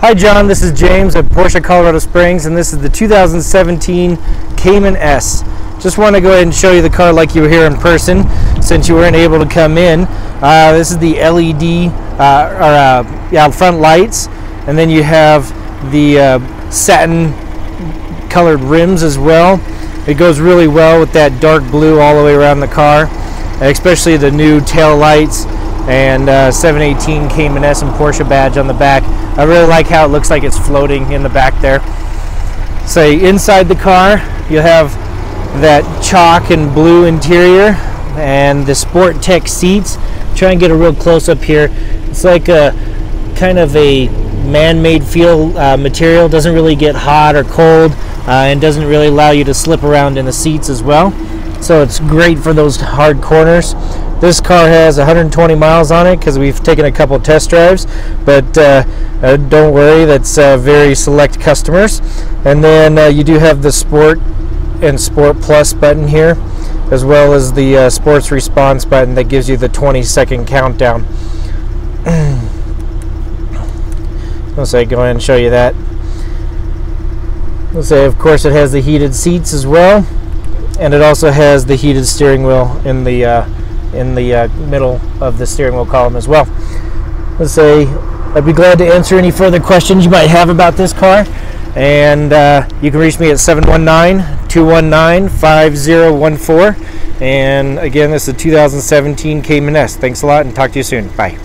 Hi John, this is James at Porsche Colorado Springs and this is the 2017 Cayman S. Just want to go ahead and show you the car like you were here in person since you weren't able to come in. Uh, this is the LED uh, or uh, yeah, front lights and then you have the uh, satin colored rims as well. It goes really well with that dark blue all the way around the car, especially the new tail lights and uh, 718 Cayman S and Porsche badge on the back. I really like how it looks like it's floating in the back there. So inside the car, you'll have that chalk and blue interior and the Sport-Tex seats. Try and get a real close up here. It's like a kind of a man-made feel uh, material. Doesn't really get hot or cold uh, and doesn't really allow you to slip around in the seats as well. So it's great for those hard corners. This car has 120 miles on it because we've taken a couple test drives, but uh, uh, don't worry, that's uh, very select customers. And then uh, you do have the Sport and Sport Plus button here, as well as the uh, Sports Response button that gives you the 20 second countdown. Let's say go ahead and show you that. Let's say, of course, it has the heated seats as well, and it also has the heated steering wheel in the uh, in the uh, middle of the steering wheel column as well. Let's say I'd be glad to answer any further questions you might have about this car. And uh, you can reach me at 719 219 5014. And again, this is a 2017 Cayman S. Thanks a lot and talk to you soon. Bye.